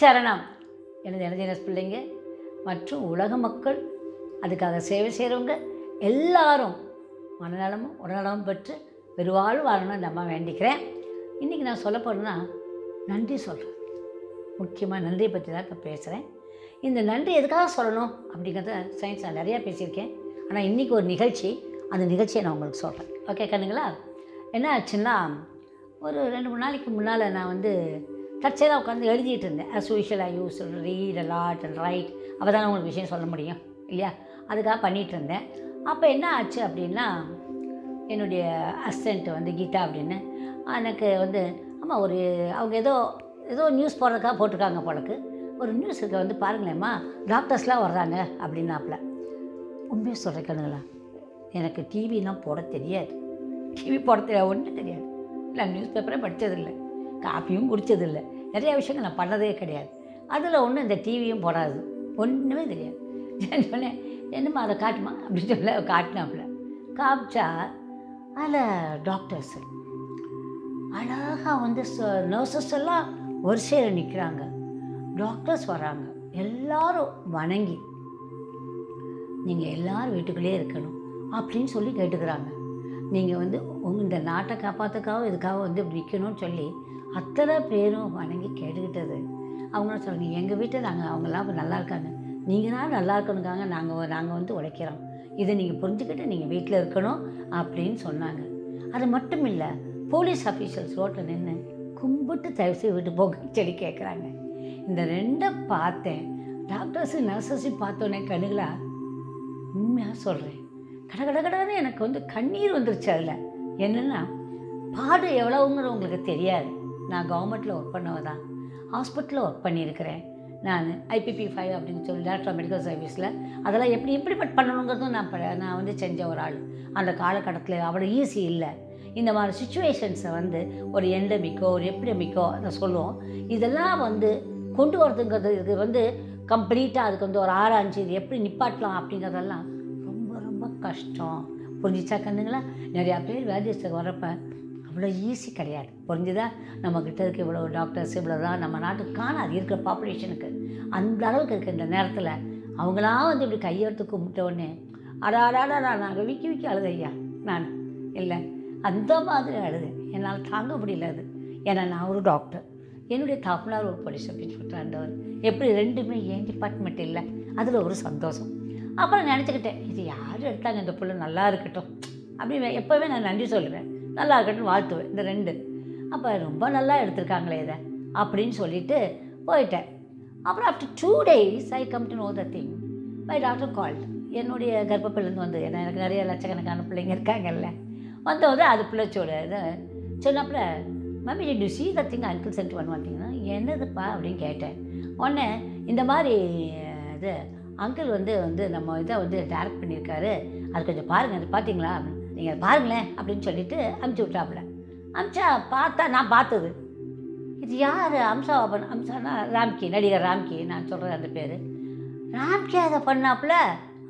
சரணம். எனது எனர்ஜினஸ் பிள்ளைங்க மற்றும் உலக மக்கள் அதுக்காக சேவை செய்கிறவங்க எல்லாரும் மனநலமும் உடல்நலமும் பெற்று பெருவாழ் வாழணும்னு நம்ம வேண்டிக்கிறேன். இன்றைக்கி நான் சொல்ல போகிறேன்னா நன்றி சொல்கிறேன் முக்கியமாக நன்றியை பற்றி தான் இப்போ பேசுகிறேன் இந்த நன்றி எதுக்காக சொல்லணும் அப்படிங்கிறத சயின்ஸ் நான் நிறையா பேசியிருக்கேன். ஆனால் இன்றைக்கி ஒரு நிகழ்ச்சி அந்த நிகழ்ச்சியை நான் உங்களுக்கு சொல்கிறேன் ஓகே கண்ணுங்களா? என்ன ஆச்சுன்னா ஒரு ரெண்டு மூணு நாளைக்கு முன்னால் நான் வந்து தற்செயலாக உட்காந்து எழுதிட்டு இருந்தேன். As usual I use read a lot and write அப்போ தான் உங்களுக்கு விஷயம் சொல்ல முடியும். இல்லையா? அதுக்காக பண்ணிகிட்டு இருந்தேன். அப்போ என்ன ஆச்சு அப்படின்னா என்னுடைய அசிஸ்டண்ட்டு வந்து கீதா அப்படின்னு எனக்கு வந்து ஆமாம் ஒரு அவங்க ஏதோ ஏதோ நியூஸ் போடுறதுக்காக போட்டிருக்காங்க போலக்கு. ஒரு நியூஸுக்கு வந்து பாருங்களேம்மா டாக்டர்ஸ்லாம் வர்றாங்க அப்படின்னாப்புல. உண்மையை சொல்கிறேன் கண்ணுங்களா எனக்கு டிவிலாம் போட தெரியாது. டிவி போட தெரியாது ஒன்றும் தெரியாது. இல்லை நியூஸ் பேப்பரே படித்ததில்லை காப்பியும் குடித்ததில்லை நிறைய விஷயங்கள் நான் பண்ணதே கிடையாது. அதில் ஒன்றும் இந்த டிவியும் போடாது. ஒன்றுமே தெரியாது. என்ன சொன்னேன் என்னம்மா அதை காட்டுமா? அப்படின்னு சொல்ல காட்டினாப்புல. காமிச்சா அதில் டாக்டர்ஸு அழகாக வந்து நர்சஸ் எல்லாம் வரிசையில் நிற்கிறாங்க டாக்டர்ஸ் வராங்க. எல்லாரும் வணங்கி நீங்கள் எல்லோரும் வீட்டுக்குள்ளேயே இருக்கணும் அப்படின்னு சொல்லி கேட்டுக்கிறாங்க. நீங்கள் வந்து உங்கள் இந்த நாட்டை காப்பாற்றுக்காக இதுக்காக வந்து இப்படி நிற்கணும்னு சொல்லி அத்தனை பேரும் வணங்கி கேட்டுக்கிட்டது. அவங்க சொல்லுங்க எங்கள் வீட்டில் நாங்கள் அவங்களாம் நல்லா இருக்காங்க. நீங்கள் தான் நல்லா இருக்கணுக்காங்க நாங்கள் நாங்கள் வந்து உழைக்கிறோம். இதை நீங்கள் புரிஞ்சுக்கிட்டு நீங்கள் வீட்டில் இருக்கணும் அப்படின்னு சொன்னாங்க. அது மட்டும் இல்லை போலீஸ் ஆஃபீஸர்ஸ் ரோட்டில் நின்று கும்பிட்டு தயவுசெய்து வீட்டு போங்கன்னு சொல்லி கேட்குறாங்க இந்த ரெண்டை பார்த்தேன். டாக்டர்ஸு நர்சஸையும் பார்த்தோன்னே கண்ணுகளா உண்மையாக சொல்கிறேன் கட கட கடன்னு எனக்கு வந்து கண்ணீர் வந்துருச்சு அதில். என்னென்னா பாடு எவ்வளவுங்கிற உங்களுக்கு தெரியாது. நான் கவர்மெண்ட்டில் ஒர்க் பண்ணவ தான் ஹாஸ்பிட்டலில் ஒர்க் பண்ணியிருக்கிறேன். நான் ஐபிபி ஃபைவ் அப்படின்னு சொல்லி டேரக்டர் மெடிக்கல் சர்வீஸில் அதெல்லாம் எப்படி எப்படி பண்ணணுங்கிறதும் நான் நான் வந்து செஞ்ச ஒரு ஆள். அந்த காலகட்டத்தில் அவ்வளோ ஈஸி இல்லை. இந்த மாதிரி சுச்சுவேஷன்ஸை வந்து ஒரு எண்டமிக்கோ ஒரு எப்பிடமிக்கோ அதை சொல்லுவோம். இதெல்லாம் வந்து கொண்டு வரதுங்கிறது இது வந்து கம்ப்ளீட்டாக அதுக்கு வந்து ஒரு ஆராய்ச்சி இது எப்படி நிப்பாட்டலாம் அப்படிங்கிறதெல்லாம் ரொம்ப ரொம்ப கஷ்டம். புரிஞ்சிச்சா கண்ணுங்களா? நிறையா பேர் வேதியஸ்டுக்கு வரப்போ அவ்வளோ ஈஸி கிடையாது. புரிஞ்சுதா? நம்மக்கிட்ட இருக்க இவ்வளோ டாக்டர்ஸ் இவ்வளோ தான் நம்ம நாட்டுக்கு காணாது. இருக்கிற பாப்புலேஷனுக்கு. அந்த அளவுக்கு இருக்குது இந்த நேரத்தில். அவங்களாம் வந்து இப்படி கையெடுத்து கும்பிட்ட உடனே அடாடாடா நாங்கள் விக்கி விக்கி அழுது ஐயா நான் இல்லை. அந்த மாதிரி அழுது. என்னால் தாங்க முடியல அது. ஏன்னா நான் ஒரு டாக்டர். என்னுடைய தாப்பனார் ஒரு போலீஸ் அப்படின்னு சொல்கிறாண்டவர் எப்படி ரெண்டுமே என் டிபார்ட்மெண்ட் இல்லை? அதில் ஒரு சந்தோஷம். அப்புறம் நினச்சிக்கிட்டேன் இது யார் எடுத்தாங்க? இந்த பிள்ளை நல்லா இருக்கட்டும். அப்படி எப்போவே நான் நன்றி சொல்லுவேன். நல்லா இருக்கட்டும் வாழ்த்துவேன் இந்த ரெண்டு. அப்போ ரொம்ப நல்லா எடுத்திருக்காங்களே இதை அப்படின்னு சொல்லிட்டு போயிட்டேன். அப்புறம் after two days I come to know the thing my doctor called என்னுடைய கர்ப்பப்பிள்ளைந்து வந்து ஏன்னா எனக்கு நிறைய லட்சக்கணக்கான பிள்ளைங்க இருக்காங்கல்ல. வந்தவங்க அது பிள்ளைச்சோட இது சொன்னப்பல mummy to see the thing uncle sent one வந்தீங்கன்னா என்னதுப்பா? அப்படின்னு கேட்டேன். உடனே இந்த மாதிரி இது அங்கிள் வந்து வந்து நம்ம இதை வந்து டேரக்ட் பண்ணியிருக்காரு. அது கொஞ்சம் பாருங்கள் அது பார்த்தீங்களா? நீங்கள் பாருங்களேன் அப்படின்னு சொல்லிட்டு அமுச்சு விட்டாப்புல. அமிச்சா பார்த்தா நான் பார்த்தது. இது யார்? அம்சா பண்ண அம்சானா ராம்கி நடிகர் ராம்கி நான் சொல்கிறேன் அந்த பேர். ராம்கி அதை பண்ணாப்புல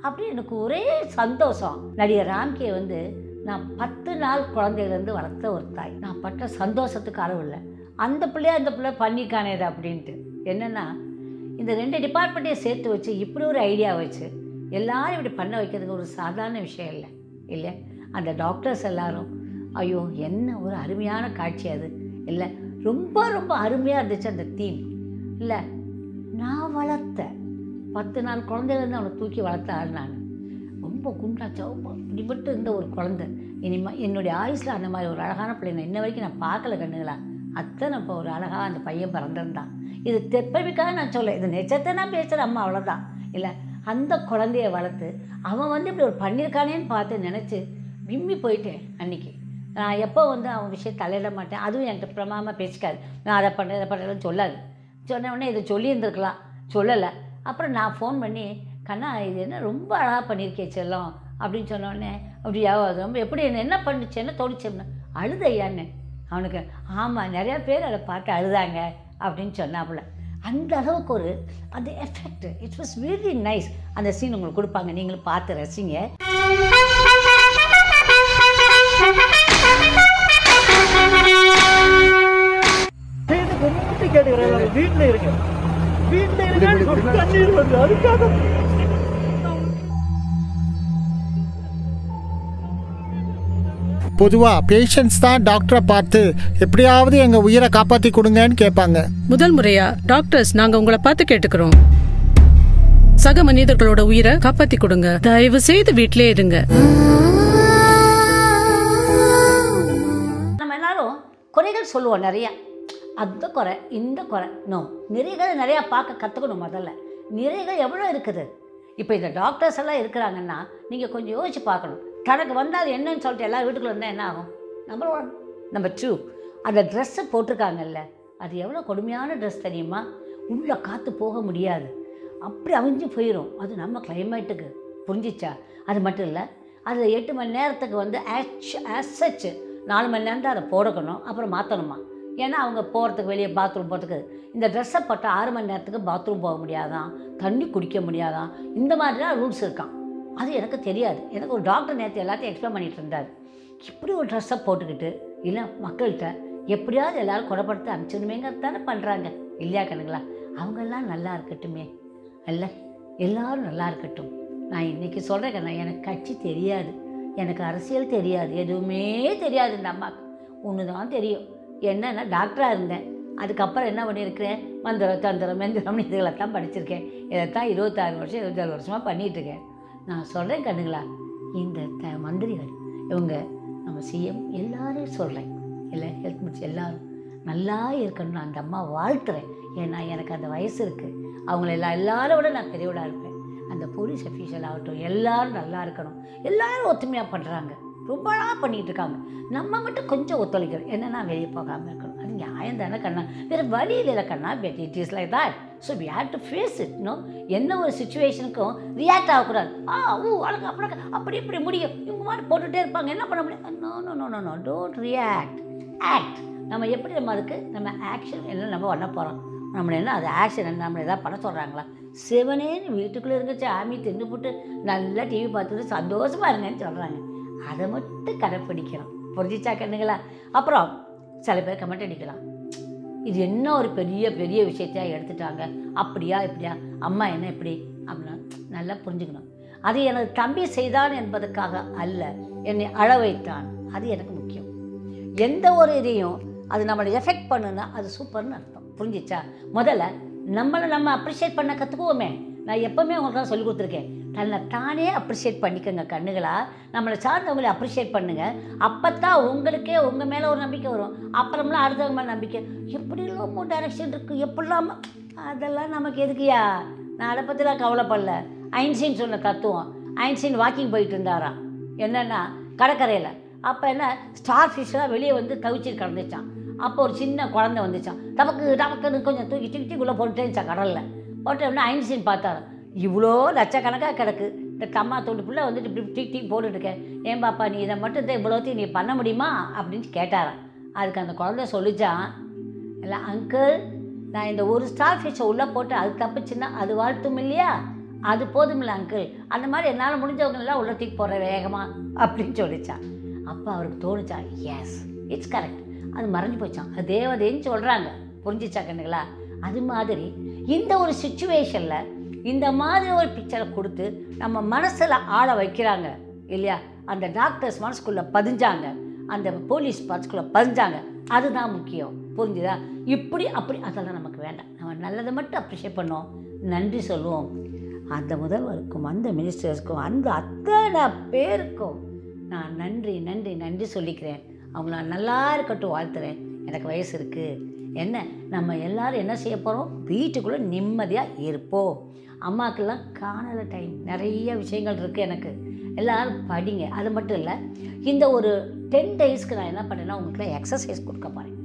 அப்படி எனக்கு ஒரே சந்தோஷம். நடிகர் ராம்கியை வந்து நான் பத்து நாள் குழந்தையிலேருந்து வளர்த்த ஒரு தாய். நான் பட்ட சந்தோஷத்துக்கு அளவு இல்லை. அந்த பிள்ளைய அந்த பிள்ளை பண்ணிக்கானே அப்படின்ட்டு. என்னென்னா இந்த ரெண்டு டிபார்ட்மெண்ட்டையும் சேர்த்து வச்சு இப்படி ஒரு ஐடியா வச்சு எல்லாரும் இப்படி பண்ண வைக்கிறதுக்கு ஒரு சாதாரண விஷயம் இல்லை. இல்லை அந்த டாக்டர்ஸ் எல்லாரும் ஐயோ என்ன ஒரு அருமையான காட்சி அது. இல்லை ரொம்ப ரொம்ப அருமையாக இருந்துச்சு அந்த தீம் இல்லை நான் வளர்த்த பத்து நாள் குழந்தையிலேருந்து அவனை தூக்கி வளர்த்த ஆள் நான். ரொம்ப குண்டா இப்படி இப்படிப்பட்டு இருந்த ஒரு குழந்தை. இனிமே என்னுடைய ஆயுஸில் அந்த மாதிரி ஒரு அழகான பிள்ளைங்க இன்ன வரைக்கும் நான் பார்க்கல கண்ணுங்களா அத்தனை இப்போ ஒரு அழகாக அந்த பையன் பிறந்திருந்தான். இது தெப்பவிக்காக நான் சொல்ல இது நெச்சத்தை நான் பேசுகிற அம்மா அவ்வளோதான் இல்லை அந்த குழந்தைய வளர்த்து அவன் வந்து இப்படி ஒரு பண்ணியிருக்கானேன்னு பார்த்து நினச்சி விம்மி போயிட்டேன் அன்னைக்கு. நான் எப்போ வந்து அவன் விஷயம் தலையிட மாட்டேன் அதுவும் என்கிட்ட பிரமாமல் பேசிக்காது. நான் அதை பண்ணுறேன் இதை பண்ணுறேன்னு சொல்லாது. சொன்ன உடனே இதை சொல்லியிருந்துருக்கலாம் சொல்லலை. அப்புறம் நான் ஃபோன் பண்ணி கண்ணா இது என்ன ரொம்ப அழகாக பண்ணியிருக்கே செல்லம் அப்படின்னு சொன்னோடனே அப்படியா ரொம்ப எப்படி என்ன என்ன பண்ணுச்சு என்ன தோணுச்சுன்னு அழுதையான்னு அவனுக்கு ஆமாம் நிறையா பேர் அதை பார்த்து அழுதாங்க அப்படின்னு சொன்னாப்புல. அந்த அளவுக்கு ஒரு அந்த effect it was very nice அந்த சீன் உங்களுக்கு கொடுப்பாங்க நீங்களும் பார்த்து ரசிங்க. வீட்டுல தண்ணீர் வருது அதுக்காக பொதுவாக பேஷண்ட்ஸ் தான் டாக்டரை பார்த்து எப்படியாவது எங்கள் உயிரை காப்பாற்றி கொடுங்கன்னு கேட்பாங்க. முதல் முறையா டாக்டர்ஸ் நாங்க உங்களை பார்த்து கேட்டுக்கிறோம். சக மனிதர்களோட உயிரை காப்பாத்தி கொடுங்க. தயவு செய்து வீட்டிலே இருங்க. நம்ம எல்லாரும் குறைகள் சொல்லுவோம் நிறையா. அந்த குறை இந்த குறை. நோ நிறைகளை நிறையா பார்க்க கற்றுக்கணும் முதல்ல. நிறைகள் எவ்வளோ இருக்குது? இப்போ இந்த டாக்டர்ஸ் எல்லாம் இருக்கிறாங்கன்னா நீங்கள் கொஞ்சம் யோசிச்சு பார்க்கணும். தனக்கு வந்தால் என்னன்னு சொல்லிட்டு எல்லா வீட்டுக்குள்ள இருந்தால் என்ன ஆகும்? நம்பர் ஒன் நம்பர் டூ அந்த ட்ரெஸ்ஸை போட்டிருக்காங்கல்ல அது எவ்வளோ கொடுமையான ட்ரெஸ் தெரியுமா? உள்ளே காற்று போக முடியாது. அப்படி அவிஞ்சு போயிடும் அது நம்ம கிளைமேட்டுக்கு புரிஞ்சிச்சா? அது மட்டும் இல்லை அதில் எட்டு மணி நேரத்துக்கு வந்து ஆச் ஆசச்சு நாலு மணி நேரம் தான் அதை போடக்கணும் அப்புறம் மாற்றணுமா ஏன்னா அவங்க போகிறதுக்கு வெளியே பாத்ரூம் போகிறதுக்கு இந்த ட்ரெஸ்ஸை போட்டால் ஆறு மணி நேரத்துக்கு பாத்ரூம் போக முடியாதான் தண்ணி குடிக்க முடியாதான் இந்த மாதிரிலாம் ரூல்ஸ் இருக்கான். அது எனக்கு தெரியாது. எனக்கு ஒரு டாக்டர் நேற்று எல்லாத்தையும் எக்ஸ்பிளைன் பண்ணிகிட்டு இருந்தார். இப்படி ஒரு ட்ரெஸ்ஸை போட்டுக்கிட்டு இல்லை மக்கள்கிட்ட எப்படியாவது எல்லோரும் குணப்படுத்த அனுப்பிச்சிடணுமேங்கிறது தானே பண்ணுறாங்க இல்லையா கண்ணுங்களா? அவங்கெல்லாம் நல்லா இருக்கட்டுமே. அல்ல எல்லோரும் நல்லா இருக்கட்டும். நான் இன்றைக்கி சொல்கிறேன் நான் எனக்கு கட்சி தெரியாது. எனக்கு அரசியல் தெரியாது. எதுவுமே தெரியாது இந்த அம்மாவுக்கு ஒன்று தான் தெரியும். என்னென்னா டாக்டராக இருந்தேன். அதுக்கப்புறம் என்ன பண்ணியிருக்கிறேன்? மந்திரம் தந்திரம் மெந்திரம் இதுகளெல்லாம் படிச்சிருக்கேன். இதைத்தான் இருபத்தாறு வருஷம் இருபத்தாறு வருஷமாக பண்ணிகிட்ருக்கேன் நான் சொல்கிறேன் கண்ணுங்களா இந்த த மந்திரிகள் இவங்க நம்ம சிஎம் எல்லாரையும் சொல்கிறேன் இல்லை ஹெல்த் மினிஸ்டர் எல்லாரும் நல்லா இருக்கணும்னு நான் அந்த அம்மா வாழ்த்துறேன். ஏன்னா எனக்கு அந்த வயசு இருக்குது அவங்கள எல்லா எல்லாரும் விட நான் பெரியவளாக இருப்பேன். அந்த போலீஸ் அஃபீஷியல் ஆகட்டும் எல்லோரும் நல்லா இருக்கணும். எல்லோரும் ஒத்துமையாக பண்ணுறாங்க ரொம்ப நாளாக பண்ணிகிட்டு இருக்காங்க நம்ம மட்டும் கொஞ்சம் ஒத்துழைக்கிறோம் என்னென்னா வெளியே போகாமல் இருக்கணும். அது நியாயம் தானே கண்ணா? வேறு வழி இல்லை கண்ணா. But it is like that so we have to face it no என்ன ஒரு சுச்சுவேஷனுக்கும் ரியாக்ட் ஆகக்கூடாது. ஆ ஊ அழகு அப்படி அப்படி இப்படி முடியும். இவங்க மாதிரி போட்டுகிட்டே இருப்பாங்க. என்ன பண்ண முடியும்? No no no no no don't react act நம்ம எப்படி நம்ம அதுக்கு நம்ம ஆக்ஷன் என்ன நம்ம பண்ண போகிறோம் நம்மளை என்ன அது ஆக்ஷன் என்ன? நம்மளை எதாவது பண்ண சொல்கிறாங்களா சிவனேன்னு வீட்டுக்குள்ளே இருந்துச்சு. ஆமி தின்னு போட்டு நல்லா டிவி பார்த்துட்டு சந்தோஷமாக இருங்கன்னு சொல்கிறாங்க அதை மட்டும் கடைப்பிடிக்கிறோம் புரிஞ்சிச்சா கண்ணுங்களா? அப்புறம் சில பேர் கமெண்ட் அடிக்கலாம். இது என்ன ஒரு பெரிய பெரிய விஷயத்தையா எடுத்துட்டாங்க? அப்படியா இப்படியா? அம்மா என்ன இப்படி? அப்படின்னா நல்லா புரிஞ்சுக்கணும். அது எனது தம்பி செய்தான் என்பதற்காக அல்ல என்னை அழ வைத்தான். அது எனக்கு முக்கியம். எந்த ஒரு இதையும் அது நம்மளை எஃபெக்ட் பண்ணுன்னா அது சூப்பர்னு அர்த்தம். புரிஞ்சிச்சா? முதல்ல நம்மளை நம்ம அப்ரிஷியேட் பண்ண கற்றுக்குவோமே நான் எப்போவுமே உங்களுக்கு தான் சொல்லி கொடுத்துருக்கேன். தன்னை தானே அப்ரிஷியேட் பண்ணிக்கோங்க கண்ணுகளா. நம்மளை சார்ந்தவங்களை அப்ரிஷியேட் பண்ணுங்கள் அப்போ தான் உங்களுக்கே உங்கள் மேலே ஒரு நம்பிக்கை வரும். அப்புறம்லாம் அடுத்தவங்க மேலே நம்பிக்கை. எப்படிலாம் டைரக்ஷன் இருக்குது எப்படிலாம் அதெல்லாம் நமக்கு எதுக்குயா நான் அதை பற்றிலாம் கவலைப்படல. ஐன்ஸ்டீன் சொன்ன தத்துவம். ஐன்ஸ்டீன் வாக்கிங் போயிட்டு இருந்தாராம். என்னென்னா கடற்கரையில். அப்போ என்ன? ஸ்டார் ஃபிஷ்ஷாக வெளியே வந்து தவிச்சு கிடந்துச்சான் அப்போ ஒரு சின்ன குழந்தை வந்துச்சான் தமக்கு டபக்குன்னு கொஞ்சம் தூக்கி தூக்கி உள்ளே போட்டுட்டேன்ச்சான் கடலில். போட்டு உடனே ஐன்ஸ்டீன் பார்த்தாரு இவ்வளோ லட்சக்கணக்காக கிடக்கு. இந்த தம்மா தொண்டு பிள்ளை வந்துட்டு இப்படி டீ டீ போட்டுட்ருக்கேன் ஏன் பாப்பா நீ இதை மட்டும் தான் இவ்வளோத்தையும் நீ பண்ண முடியுமா? அப்படின்னு கேட்டாரான் அதுக்கு அந்த குழந்தை சொல்லிச்சான் இல்லை அங்கிள் நான் இந்த ஒரு ஸ்டார் ஃபிஷை உள்ளே போட்டு அது தப்புச்சுன்னா அது வாழ்த்தும் இல்லையா? அது போதுமில்ல அங்கிள் அந்த மாதிரி என்னால் முடிஞ்சவங்க எல்லாம் உள்ள தூக்கி போடுற வேகமாக அப்படின்னு சொல்லிச்சான் அப்போ அவருக்கு தோணுச்சான் எஸ் இட்ஸ் கரெக்ட் அது மறைஞ்சு போச்சான் அது தேவதைன்னு சொல்கிறாங்க புரிஞ்சிச்சா கண்ணுங்களா அது மாதிரி இந்த ஒரு சுச்சுவேஷனில் இந்த மாதிரி ஒரு பிக்சரை கொடுத்து நம்ம மனசில் ஆள வைக்கிறாங்க இல்லையா? அந்த டாக்டர்ஸ் மனசுக்குள்ளே பதிஞ்சாங்க அந்த போலீஸ் மனசுக்குள்ளே பதிஞ்சாங்க அதுதான் முக்கியம். புரிஞ்சுதா? இப்படி அப்படி அதெல்லாம் நமக்கு வேண்டாம். நம்ம நல்லதை மட்டும் அப்ரிஷியேட் பண்ணோம். நன்றி சொல்லுவோம் அந்த முதல்வருக்கும் அந்த மினிஸ்டர்ஸ்க்கும் அந்த அத்தனை பேருக்கும் நான் நன்றி நன்றி நன்றி சொல்லிக்கிறேன். அவங்கள நல்லா இருக்கட்டும் வாழ்த்துறேன். எனக்கு வயசு இருக்குது என்ன? நம்ம எல்லாரும் என்ன செய்ய போகிறோம் வீட்டுக்குள்ளே நிம்மதியாக இருப்போம். அம்மாக்கெல்லாம் காணல டைம் நிறைய விஷயங்கள் இருக்குது எனக்கு. எல்லாரும் படிங்க. அது மட்டும் இல்லை இந்த ஒரு டென் டேஸ்க்கு நான் என்ன பண்ணேன்னா உங்களுக்குலாம் எக்ஸசைஸ் கொடுக்க போகிறேன்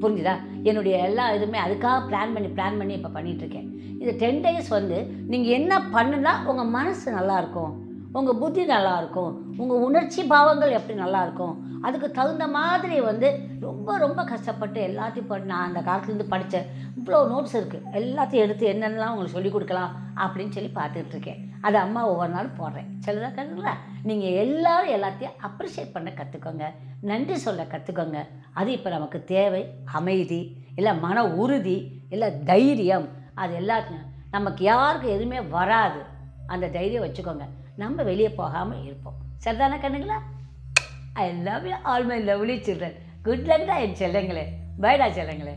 புரிஞ்சுதா? என்னுடைய எல்லா இதுவுமே அதுக்காக பிளான் பண்ணி பிளான் பண்ணி இப்போ பண்ணிகிட்ருக்கேன் இந்த டென் டேஸ் வந்து நீங்கள் என்ன பண்ணுனா உங்கள் மனசு நல்லாயிருக்கும் உங்கள் புத்தி நல்லாயிருக்கும் உங்கள் உணர்ச்சி பாவங்கள் எப்படி நல்லாயிருக்கும் அதுக்கு தகுந்த மாதிரி வந்து ரொம்ப ரொம்ப கஷ்டப்பட்டு எல்லாத்தையும் படி நான் அந்த காலத்துலேருந்து படித்தேன் இவ்வளோ நோட்ஸ் இருக்குது எல்லாத்தையும் எடுத்து என்னென்னலாம் உங்களுக்கு சொல்லிக் கொடுக்கலாம் அப்படின்னு சொல்லி பார்த்துக்கிட்டு இருக்கேன். அது அம்மா ஒவ்வொரு நாளும் போடுறேன். சிலதா கருங்களா நீங்கள் எல்லோரும் எல்லாத்தையும் அப்ரிஷியேட் பண்ண கற்றுக்கோங்க நன்றி சொல்ல கற்றுக்கோங்க அது இப்போ நமக்கு தேவை அமைதி இல்லை மன உறுதி இல்லை தைரியம். அது எல்லாத்தையும் நமக்கு யாருக்கு எதுவுமே வராது. அந்த தைரியம் வச்சுக்கோங்க. நம்ம வெளியே போகாமல் இருப்போம். சரிதானே கண்ணுங்களா? I love you all my lovely children good luck தான் என் செல்லங்களே. பைடா செல்லங்களே.